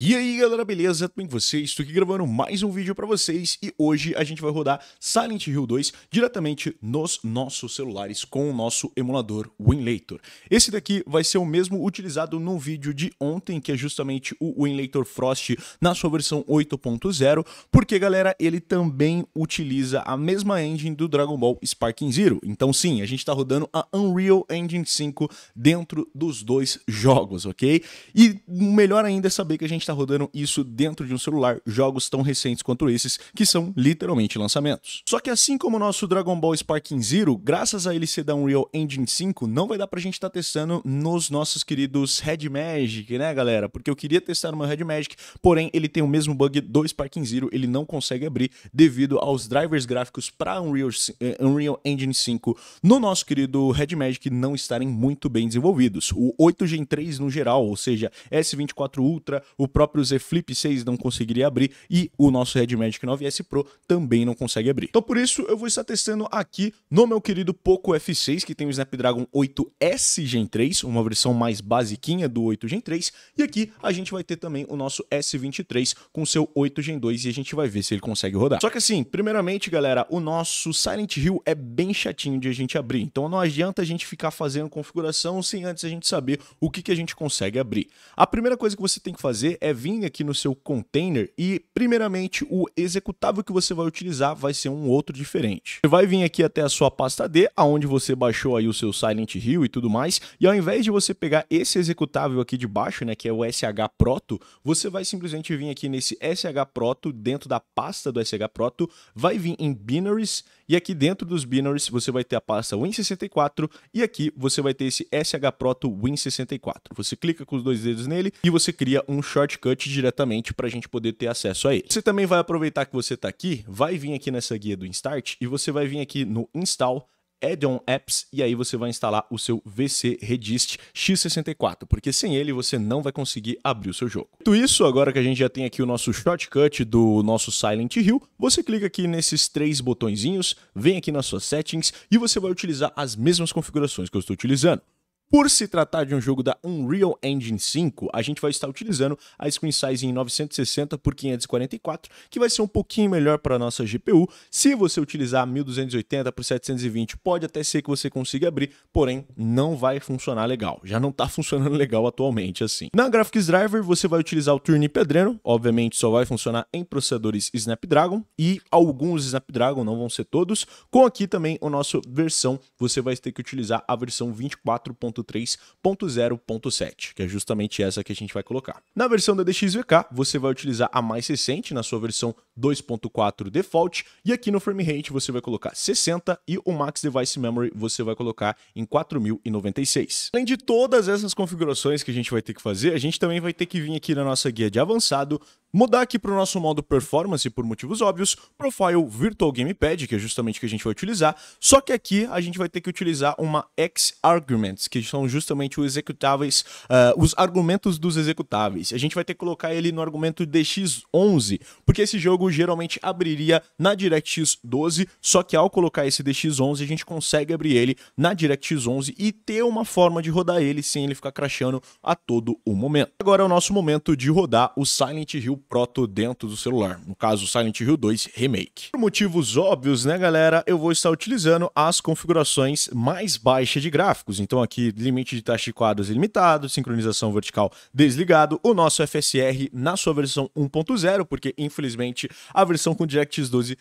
E aí galera, beleza? Tudo bem com vocês? Estou aqui gravando mais um vídeo para vocês e hoje a gente vai rodar Silent Hill 2 diretamente nos nossos celulares com o nosso emulador WinLator. Esse daqui vai ser o mesmo utilizado no vídeo de ontem, que é justamente o WinLator Frost na sua versão 8.0, porque galera, ele também utiliza a mesma engine do Dragon Ball Sparking Zero. Então sim, a gente está rodando a Unreal Engine 5 dentro dos dois jogos, ok? E melhor ainda é saber que a gente está rodando isso dentro de um celular, jogos tão recentes quanto esses, que são literalmente lançamentos. Só que assim como o nosso Dragon Ball Sparking Zero, graças a ele ser da Unreal Engine 5, não vai dar pra gente estar tá testando nos nossos queridos Red Magic, né galera? Porque eu queria testar no meu Red Magic, porém ele tem o mesmo bug do Sparking Zero, ele não consegue abrir devido aos drivers gráficos para Unreal, eh, Unreal Engine 5 no nosso querido Red Magic não estarem muito bem desenvolvidos. O 8 Gen 3 no geral, ou seja, S24 Ultra, o próprio Z Flip 6 não conseguiria abrir e o nosso Red Magic 9S Pro também não consegue abrir. Então por isso eu vou estar testando aqui no meu querido Poco F6, que tem o Snapdragon 8S Gen 3, uma versão mais basiquinha do 8 Gen 3, e aqui a gente vai ter também o nosso S23 com seu 8 Gen 2 e a gente vai ver se ele consegue rodar. Só que assim, primeiramente galera, o nosso Silent Hill é bem chatinho de a gente abrir, então não adianta a gente ficar fazendo configuração sem antes a gente saber o que, que a gente consegue abrir. A primeira coisa que você tem que fazer é vir aqui no seu container e, primeiramente, o executável que você vai utilizar vai ser um outro diferente. Você vai vir aqui até a sua pasta D, aonde você baixou aí o seu Silent Hill e tudo mais, e ao invés de você pegar esse executável aqui de baixo, né, que é o SH Proto, você vai simplesmente vir aqui nesse SH Proto, dentro da pasta do SH Proto, vai vir em Binaries, e aqui dentro dos binaries você vai ter a pasta Win64 e aqui você vai ter esse SH Proto Win64. Você clica com os dois dedos nele e você cria um shortcut diretamente para a gente poder ter acesso a ele. Você também vai aproveitar que você está aqui, vai vir aqui nessa guia do Instart e você vai vir aqui no Install Add-on Apps e aí você vai instalar o seu VC Redist X64, porque sem ele você não vai conseguir abrir o seu jogo. Tudo isso, agora que a gente já tem aqui o nosso shortcut do nosso Silent Hill, você clica aqui nesses três botõezinhos, vem aqui nas suas settings e você vai utilizar as mesmas configurações que eu estou utilizando. Por se tratar de um jogo da Unreal Engine 5, a gente vai estar utilizando a screen size em 960 por 544, que vai ser um pouquinho melhor para a nossa GPU. Se você utilizar 1280 por 720, pode até ser que você consiga abrir, porém não vai funcionar legal. Já não está funcionando legal atualmente assim. Na Graphics Driver, você vai utilizar o Turnip Pedreno, obviamente só vai funcionar em processadores Snapdragon e alguns Snapdragon, não vão ser todos. Com aqui também o nosso versão, você vai ter que utilizar a versão 24. 3.0.7, que é justamente essa que a gente vai colocar. Na versão da DXVK, você vai utilizar a mais recente na sua versão 2.4 default, e aqui no frame rate você vai colocar 60 e o max device memory você vai colocar em 4096. Além de todas essas configurações que a gente vai ter que fazer, a gente também vai ter que vir aqui na nossa guia de avançado, Mudar aqui para o nosso modo performance por motivos óbvios, Profile Virtual Gamepad, que é justamente o que a gente vai utilizar, só que aqui a gente vai ter que utilizar uma X-Arguments, que são justamente os executáveis, uh, os argumentos dos executáveis. A gente vai ter que colocar ele no argumento DX11, porque esse jogo geralmente abriria na DirectX 12, só que ao colocar esse DX11 a gente consegue abrir ele na DirectX 11 e ter uma forma de rodar ele sem ele ficar crashando a todo o momento. Agora é o nosso momento de rodar o Silent Hill Proto dentro do celular, no caso Silent Hill 2 Remake. Por motivos óbvios, né galera, eu vou estar utilizando as configurações mais baixas de gráficos, então aqui limite de taxa de quadros ilimitado, sincronização vertical desligado, o nosso FSR na sua versão 1.0, porque infelizmente a versão com DirectX 12,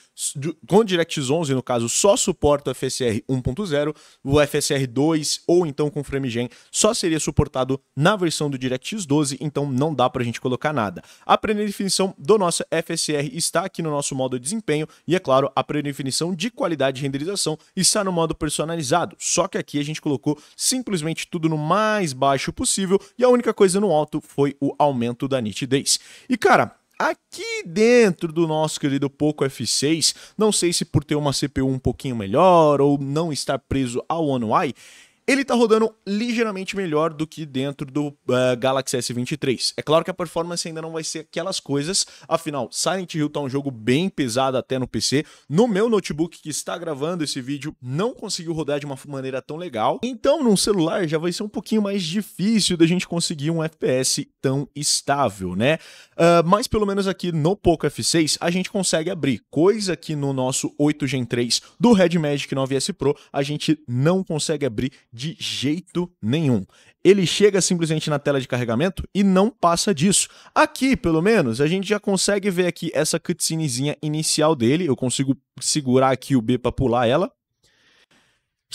com DirectX 11 no caso, só suporta o FSR 1.0, o FSR 2 ou então com FrameGen só seria suportado na versão do DirectX 12, então não dá pra gente colocar nada. A predefinição do nosso FSR está aqui no nosso modo de desempenho e, é claro, a predefinição de qualidade de renderização está no modo personalizado. Só que aqui a gente colocou simplesmente tudo no mais baixo possível e a única coisa no alto foi o aumento da nitidez. E, cara, Aqui dentro do nosso querido Poco F6, não sei se por ter uma CPU um pouquinho melhor ou não estar preso ao One UI, ele tá rodando ligeiramente melhor do que dentro do uh, Galaxy S23. É claro que a performance ainda não vai ser aquelas coisas, afinal, Silent Hill tá um jogo bem pesado até no PC. No meu notebook que está gravando esse vídeo, não conseguiu rodar de uma maneira tão legal. Então, num celular já vai ser um pouquinho mais difícil da gente conseguir um FPS tão estável, né? Uh, mas pelo menos aqui no Poco F6 a gente consegue abrir, coisa que no nosso 8 Gen 3 do Red Magic 9S Pro a gente não consegue abrir de jeito nenhum. Ele chega simplesmente na tela de carregamento e não passa disso. Aqui, pelo menos, a gente já consegue ver aqui essa cutscenezinha inicial dele, eu consigo segurar aqui o B para pular ela,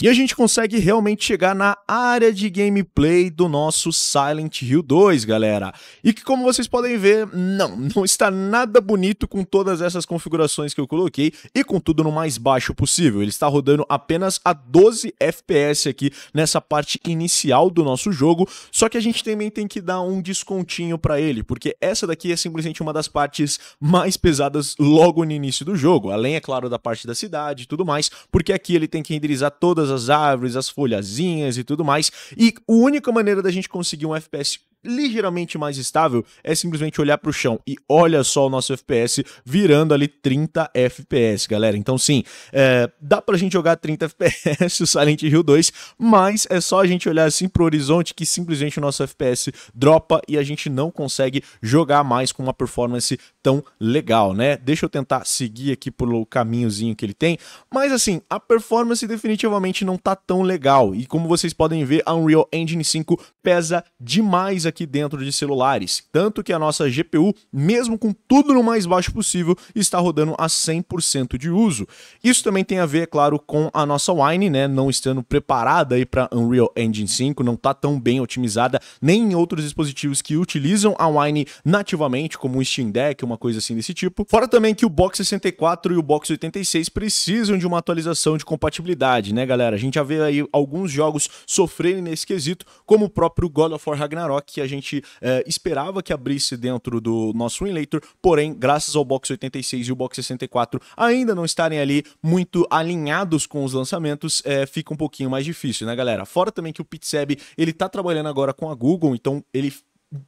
e a gente consegue realmente chegar na área de gameplay do nosso Silent Hill 2, galera. E que, como vocês podem ver, não, não está nada bonito com todas essas configurações que eu coloquei e com tudo no mais baixo possível. Ele está rodando apenas a 12 FPS aqui nessa parte inicial do nosso jogo, só que a gente também tem que dar um descontinho para ele, porque essa daqui é simplesmente uma das partes mais pesadas logo no início do jogo, além, é claro, da parte da cidade e tudo mais, porque aqui ele tem que renderizar todas todas as árvores, as folhazinhas e tudo mais. E a única maneira da gente conseguir um FPS ligeiramente mais estável é simplesmente olhar para o chão e olha só o nosso FPS virando ali 30 FPS, galera. Então sim, é, dá pra gente jogar 30 FPS o Silent Hill 2, mas é só a gente olhar assim pro horizonte que simplesmente o nosso FPS dropa e a gente não consegue jogar mais com uma performance tão legal, né? Deixa eu tentar seguir aqui pelo caminhozinho que ele tem, mas assim, a performance definitivamente não tá tão legal e como vocês podem ver, a Unreal Engine 5 pesa demais aqui dentro de celulares. Tanto que a nossa GPU, mesmo com tudo no mais baixo possível, está rodando a 100% de uso. Isso também tem a ver, é claro, com a nossa Wine, né, não estando preparada aí para Unreal Engine 5, não está tão bem otimizada, nem em outros dispositivos que utilizam a Wine nativamente, como o Steam Deck, uma coisa assim desse tipo. Fora também que o Box 64 e o Box 86 precisam de uma atualização de compatibilidade, né, galera? A gente já vê aí alguns jogos sofrerem nesse quesito, como o próprio God of War Ragnarok, que a gente é, esperava que abrisse dentro do nosso Winlator, porém, graças ao Box 86 e o Box 64 ainda não estarem ali muito alinhados com os lançamentos, é, fica um pouquinho mais difícil, né, galera? Fora também que o Pitseb, ele tá trabalhando agora com a Google, então ele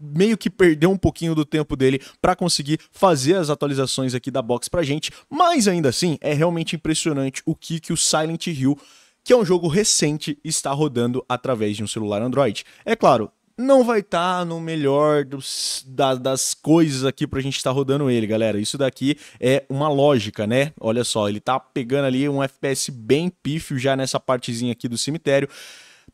meio que perdeu um pouquinho do tempo dele para conseguir fazer as atualizações aqui da box pra gente, mas ainda assim é realmente impressionante o que que o Silent Hill, que é um jogo recente, está rodando através de um celular Android. É claro, não vai estar tá no melhor dos, da, das coisas aqui pra gente estar tá rodando ele, galera. Isso daqui é uma lógica, né? Olha só, ele tá pegando ali um FPS bem pífio já nessa partezinha aqui do cemitério.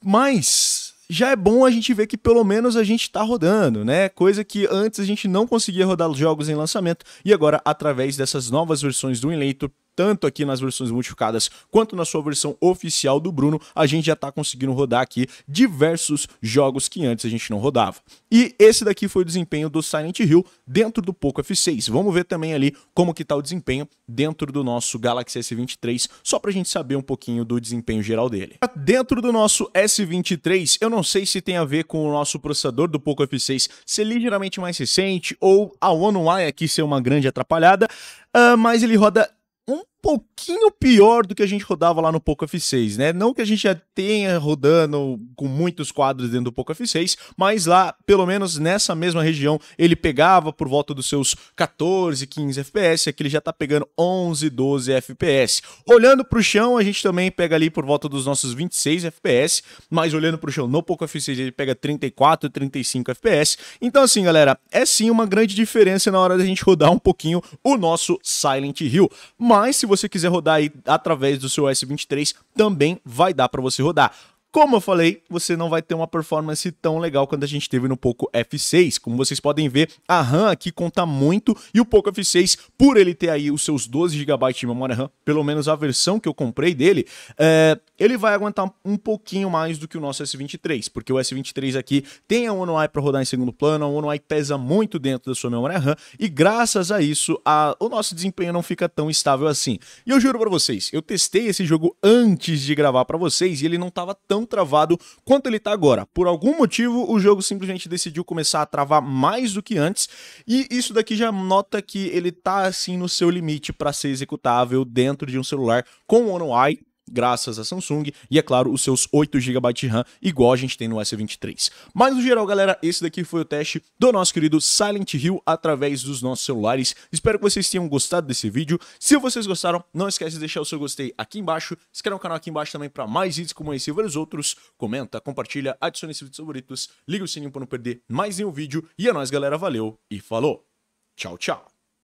Mas já é bom a gente ver que pelo menos a gente está rodando, né? Coisa que antes a gente não conseguia rodar os jogos em lançamento e agora através dessas novas versões do Enlator tanto aqui nas versões modificadas quanto na sua versão oficial do Bruno, a gente já está conseguindo rodar aqui diversos jogos que antes a gente não rodava. E esse daqui foi o desempenho do Silent Hill dentro do Poco F6. Vamos ver também ali como que está o desempenho dentro do nosso Galaxy S23, só para a gente saber um pouquinho do desempenho geral dele. Dentro do nosso S23, eu não sei se tem a ver com o nosso processador do Poco F6 ser ligeiramente mais recente ou a One UI aqui ser uma grande atrapalhada, uh, mas ele roda um pouquinho pior do que a gente rodava lá no Poco F6, né? Não que a gente já tenha rodando com muitos quadros dentro do Poco F6, mas lá, pelo menos nessa mesma região, ele pegava por volta dos seus 14, 15 FPS, aqui ele já tá pegando 11, 12 FPS. Olhando pro chão, a gente também pega ali por volta dos nossos 26 FPS, mas olhando pro chão no Poco F6 ele pega 34, 35 FPS. Então assim, galera, é sim uma grande diferença na hora da gente rodar um pouquinho o nosso Silent Hill. Mas se você quiser rodar aí através do seu S23, também vai dar para você rodar. Como eu falei, você não vai ter uma performance tão legal quanto a gente teve no Poco F6. Como vocês podem ver, a RAM aqui conta muito e o Poco F6, por ele ter aí os seus 12 GB de memória RAM, pelo menos a versão que eu comprei dele, é, ele vai aguentar um pouquinho mais do que o nosso S23, porque o S23 aqui tem a One UI para rodar em segundo plano, a One UI pesa muito dentro da sua memória RAM e graças a isso a, o nosso desempenho não fica tão estável assim. E eu juro para vocês, eu testei esse jogo antes de gravar para vocês e ele não estava tão tão travado quanto ele está agora. Por algum motivo, o jogo simplesmente decidiu começar a travar mais do que antes, e isso daqui já nota que ele está assim no seu limite para ser executável dentro de um celular com One UI graças à Samsung e, é claro, os seus 8 GB de RAM, igual a gente tem no S23. Mas, no geral, galera, esse daqui foi o teste do nosso querido Silent Hill através dos nossos celulares. Espero que vocês tenham gostado desse vídeo. Se vocês gostaram, não esquece de deixar o seu gostei aqui embaixo. Se inscreva no canal aqui embaixo também para mais vídeos como esse e vários outros. Comenta, compartilha, adicione esse vídeo favoritos, liga o sininho para não perder mais nenhum vídeo. E é nóis, galera. Valeu e falou! Tchau, tchau!